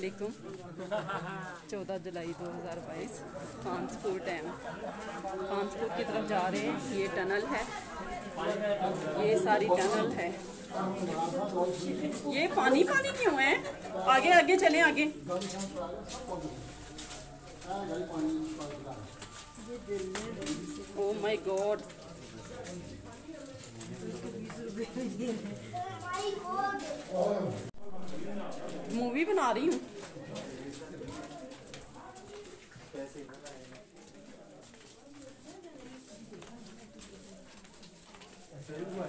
वालेकुम। 14 जुलाई 2022 खानसपुर डैम। खानसपुर की तरफ़ जा रहे हैं, ये टनल है। ये सारी टनल है। ये पानी पानी क्यों है? आगे आगे चले, आगे। ओ माय गॉड मूवी बना रही हूँ।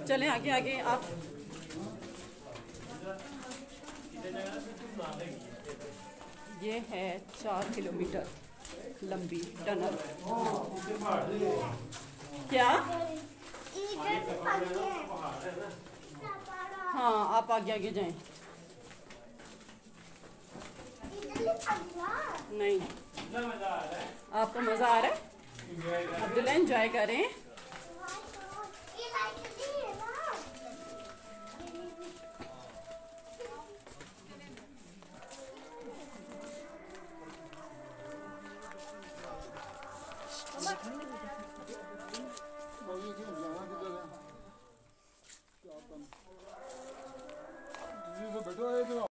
चले आगे आगे आप। ये है चार किलोमीटर लंबी टनल। क्या? हाँ आप आगे आगे जाएँ। नहीं। आपको मज़ा आ रहा है? अब्दुल्ला इंजॉय करें बैठो